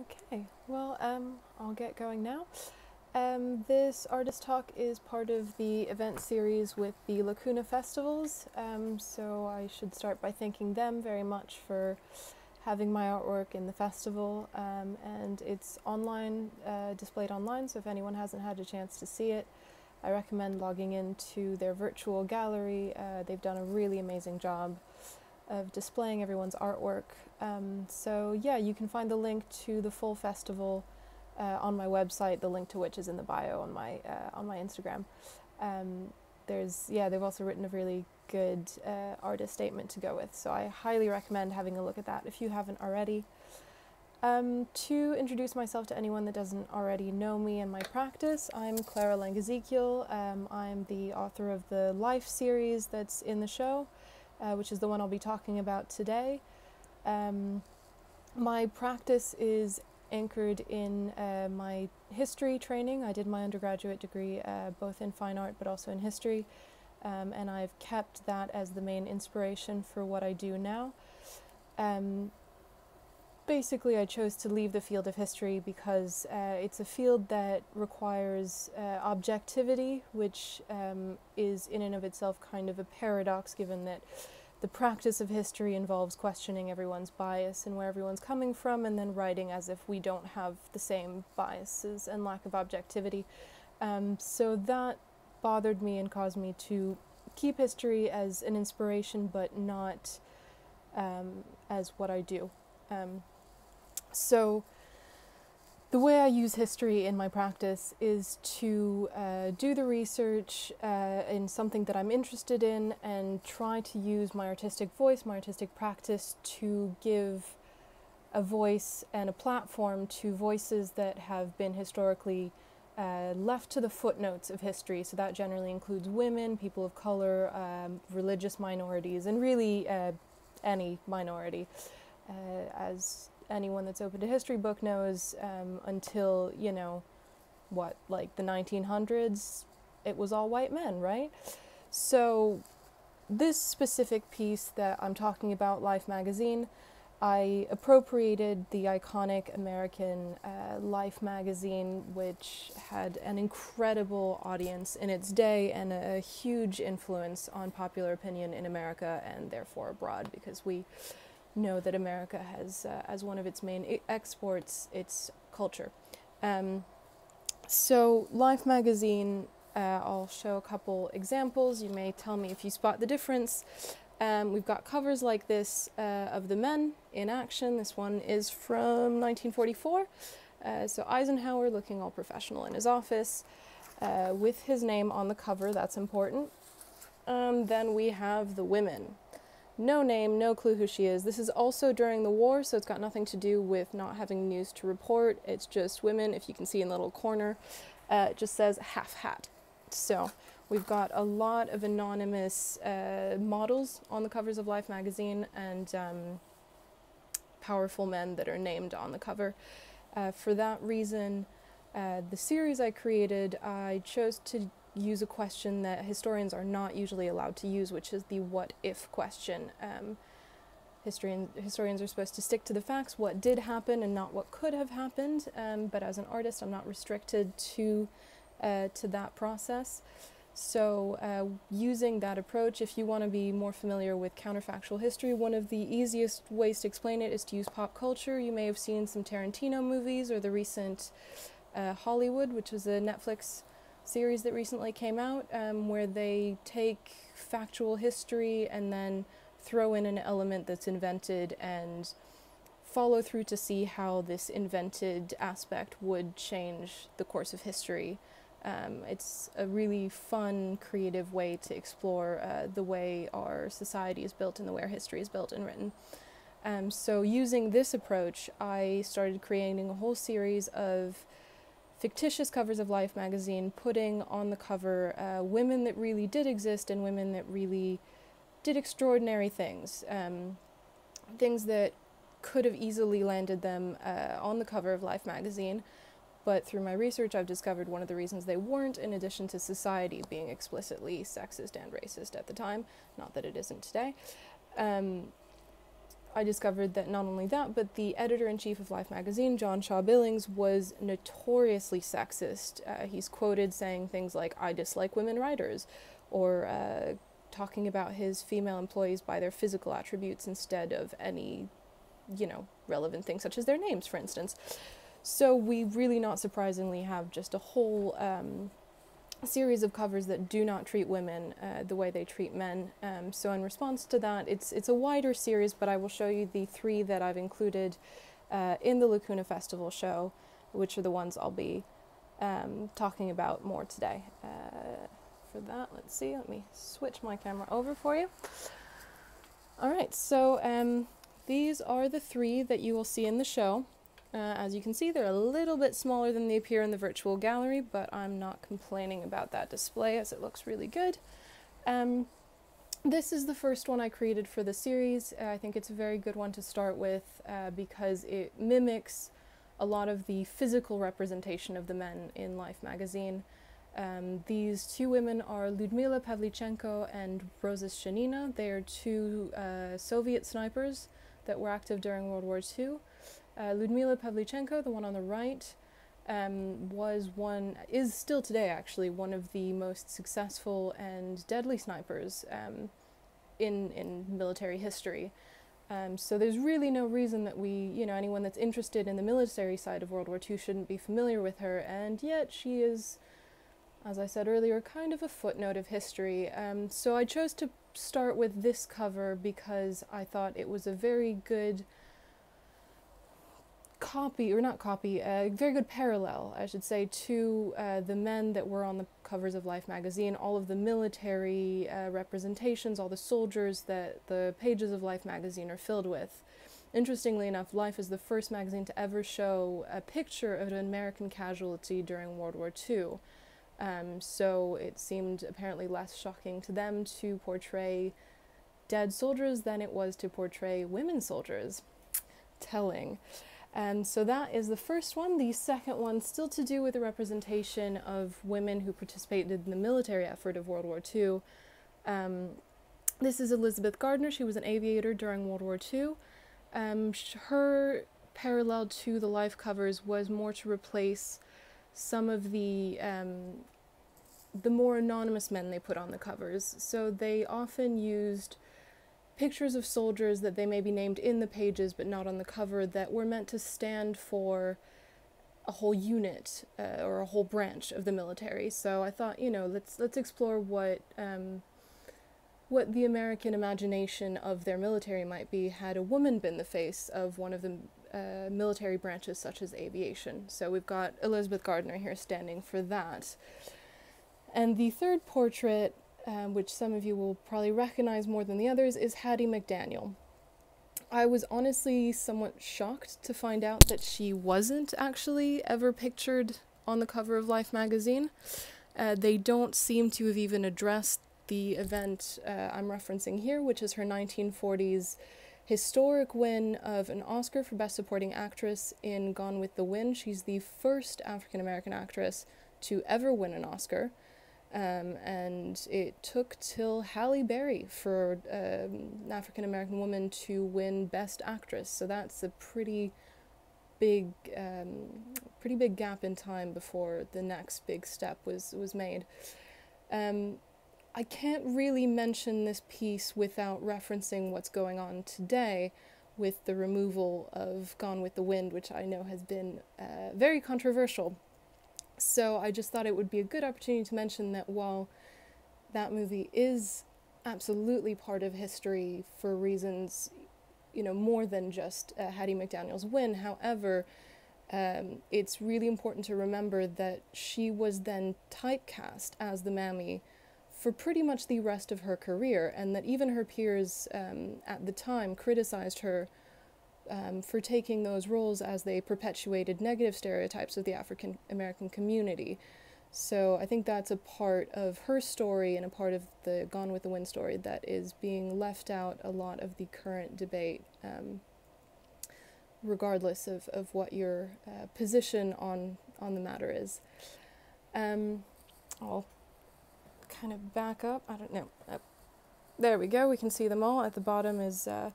Okay, well, um, I'll get going now. Um, this artist talk is part of the event series with the Lacuna Festivals, um, so I should start by thanking them very much for having my artwork in the festival. Um, and it's online, uh, displayed online, so if anyone hasn't had a chance to see it, I recommend logging into their virtual gallery. Uh, they've done a really amazing job of displaying everyone's artwork. Um, so yeah, you can find the link to the full festival uh, on my website. The link to which is in the bio on my uh, on my Instagram. Um, there's yeah, they've also written a really good uh, artist statement to go with. So I highly recommend having a look at that if you haven't already. Um, to introduce myself to anyone that doesn't already know me and my practice, I'm Clara Lang-Ezekiel. Um, I'm the author of the Life series that's in the show uh, which is the one I'll be talking about today. Um, my practice is anchored in uh, my history training. I did my undergraduate degree uh, both in fine art but also in history, um, and I've kept that as the main inspiration for what I do now. Um, basically, I chose to leave the field of history because uh, it's a field that requires uh, objectivity, which um, is in and of itself kind of a paradox, given that the practice of history involves questioning everyone's bias and where everyone's coming from, and then writing as if we don't have the same biases and lack of objectivity. Um, so that bothered me and caused me to keep history as an inspiration, but not um, as what I do. Um, so, the way I use history in my practice is to uh, do the research uh, in something that I'm interested in and try to use my artistic voice, my artistic practice to give a voice and a platform to voices that have been historically uh, left to the footnotes of history. So that generally includes women, people of color, um, religious minorities, and really uh, any minority. Uh, as anyone that's opened a history book knows, um, until, you know, what, like the 1900s, it was all white men, right? So, this specific piece that I'm talking about, Life magazine, I appropriated the iconic American uh, Life magazine, which had an incredible audience in its day and a huge influence on popular opinion in America and therefore abroad, because we know that America has uh, as one of its main exports its culture. Um, so, Life magazine, uh, I'll show a couple examples. You may tell me if you spot the difference. Um, we've got covers like this uh, of the men in action. This one is from 1944. Uh, so, Eisenhower looking all professional in his office uh, with his name on the cover, that's important. Um, then we have the women no name, no clue who she is. This is also during the war, so it's got nothing to do with not having news to report. It's just women, if you can see in the little corner, uh, it just says half hat. So we've got a lot of anonymous uh, models on the covers of Life magazine and um, powerful men that are named on the cover. Uh, for that reason, uh, the series I created, I chose to use a question that historians are not usually allowed to use, which is the what if question. Um, historian, historians are supposed to stick to the facts, what did happen, and not what could have happened. Um, but as an artist, I'm not restricted to uh, to that process. So, uh, using that approach, if you want to be more familiar with counterfactual history, one of the easiest ways to explain it is to use pop culture. You may have seen some Tarantino movies or the recent uh, Hollywood, which was a Netflix series that recently came out um, where they take factual history and then throw in an element that's invented and follow through to see how this invented aspect would change the course of history. Um, it's a really fun, creative way to explore uh, the way our society is built and the way our history is built and written. Um, so, using this approach, I started creating a whole series of fictitious covers of Life magazine, putting on the cover uh, women that really did exist and women that really did extraordinary things. Um, things that could have easily landed them uh, on the cover of Life magazine, but through my research, I've discovered one of the reasons they weren't, in addition to society being explicitly sexist and racist at the time, not that it isn't today. Um, I discovered that not only that, but the editor in chief of Life magazine, John Shaw Billings, was notoriously sexist. Uh, he's quoted saying things like, I dislike women writers, or uh, talking about his female employees by their physical attributes instead of any, you know, relevant things such as their names, for instance. So we really, not surprisingly, have just a whole um, series of covers that do not treat women uh, the way they treat men. Um, so in response to that, it's it's a wider series, but I will show you the three that I've included uh, in the Lacuna Festival show, which are the ones I'll be um, talking about more today. Uh, for that, let's see. Let me switch my camera over for you. All right, so um, these are the three that you will see in the show. Uh, as you can see, they're a little bit smaller than they appear in the virtual gallery, but I'm not complaining about that display as it looks really good. Um, this is the first one I created for the series. Uh, I think it's a very good one to start with uh, because it mimics a lot of the physical representation of the men in Life magazine. Um, these two women are Ludmila Pavlichenko and Rosa Shanina. They are two uh, Soviet snipers that were active during World War II. Uh, Ludmila Pavlichenko, the one on the right, um, was one, is still today actually, one of the most successful and deadly snipers um, in, in military history. Um, so there's really no reason that we, you know, anyone that's interested in the military side of World War II shouldn't be familiar with her, and yet she is, as I said earlier, kind of a footnote of history. Um, so I chose to start with this cover because I thought it was a very good copy, or not copy, a very good parallel, I should say, to uh, the men that were on the covers of Life magazine, all of the military uh, representations, all the soldiers that the pages of Life magazine are filled with. Interestingly enough, Life is the first magazine to ever show a picture of an American casualty during World War II. Um, so it seemed apparently less shocking to them to portray dead soldiers than it was to portray women soldiers. Telling. And so that is the first one. The second one, still to do with the representation of women who participated in the military effort of World War II. Um, this is Elizabeth Gardner. She was an aviator during World War II. Um, her parallel to the life covers was more to replace some of the um, the more anonymous men they put on the covers. So they often used pictures of soldiers that they may be named in the pages but not on the cover that were meant to stand for a whole unit uh, or a whole branch of the military. So I thought, you know, let's let's explore what um, what the American imagination of their military might be had a woman been the face of one of the uh, military branches such as aviation. So we've got Elizabeth Gardner here standing for that. And the third portrait um, which some of you will probably recognize more than the others, is Hattie McDaniel. I was honestly somewhat shocked to find out that she wasn't actually ever pictured on the cover of Life magazine. Uh, they don't seem to have even addressed the event uh, I'm referencing here, which is her 1940s historic win of an Oscar for Best Supporting Actress in Gone with the Wind. She's the first African American actress to ever win an Oscar. Um, and it took till Halle Berry for um, an African American woman to win Best Actress. So that's a pretty big, um, pretty big gap in time before the next big step was was made. Um, I can't really mention this piece without referencing what's going on today with the removal of Gone with the Wind, which I know has been uh, very controversial so I just thought it would be a good opportunity to mention that while that movie is absolutely part of history for reasons, you know, more than just uh, Hattie McDaniel's win, however, um, it's really important to remember that she was then typecast as the mammy for pretty much the rest of her career, and that even her peers um, at the time criticized her um, for taking those roles as they perpetuated negative stereotypes of the African American community. So I think that's a part of her story and a part of the Gone with the Wind story that is being left out a lot of the current debate, um, regardless of, of what your uh, position on, on the matter is. Um, I'll kind of back up. I don't know. Uh, there we go. We can see them all. At the bottom is uh,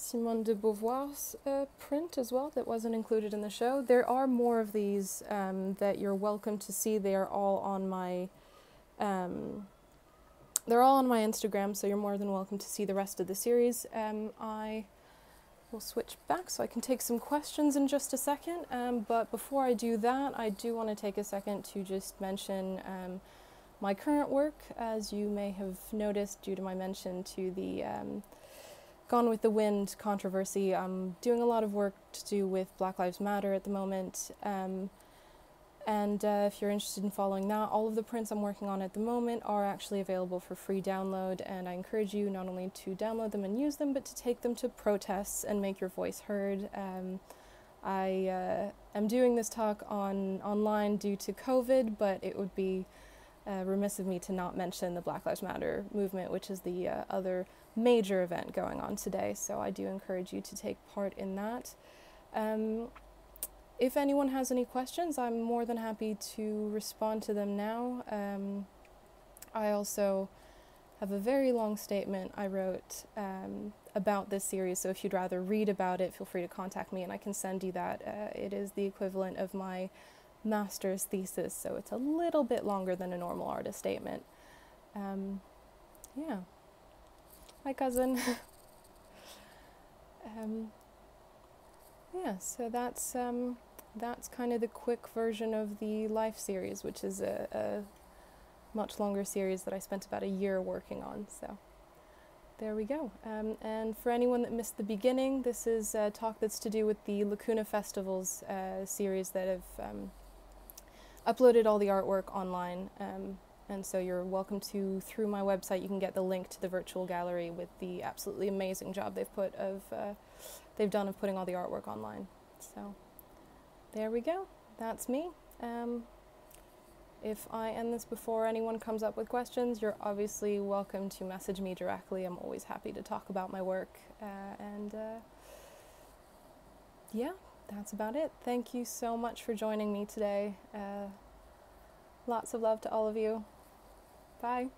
Simone de Beauvoir's uh, print as well that wasn't included in the show. There are more of these um, that you're welcome to see. They are all on my. Um, they're all on my Instagram, so you're more than welcome to see the rest of the series. Um, I will switch back so I can take some questions in just a second. Um, but before I do that, I do want to take a second to just mention um, my current work, as you may have noticed due to my mention to the um, Gone with the Wind controversy. I'm doing a lot of work to do with Black Lives Matter at the moment. Um, and uh, if you're interested in following that, all of the prints I'm working on at the moment are actually available for free download. And I encourage you not only to download them and use them, but to take them to protests and make your voice heard. Um, I uh, am doing this talk on online due to COVID, but it would be uh, remiss of me to not mention the Black Lives Matter movement, which is the uh, other major event going on today. So I do encourage you to take part in that. Um, if anyone has any questions, I'm more than happy to respond to them now. Um, I also have a very long statement I wrote um, about this series, so if you'd rather read about it, feel free to contact me and I can send you that. Uh, it is the equivalent of my master's thesis, so it's a little bit longer than a normal artist statement. Um, yeah. Hi, cousin. um, yeah, so that's. Um, that's kind of the quick version of the Life series, which is a, a much longer series that I spent about a year working on. So there we go. Um, and for anyone that missed the beginning, this is a talk that's to do with the Lacuna Festivals uh, series that have um, uploaded all the artwork online. Um, and so you're welcome to, through my website, you can get the link to the virtual gallery with the absolutely amazing job they've put of, uh, they've done of putting all the artwork online. So there we go. That's me. Um, if I end this before anyone comes up with questions, you're obviously welcome to message me directly. I'm always happy to talk about my work. Uh, and uh, yeah, that's about it. Thank you so much for joining me today. Uh, lots of love to all of you. Bye.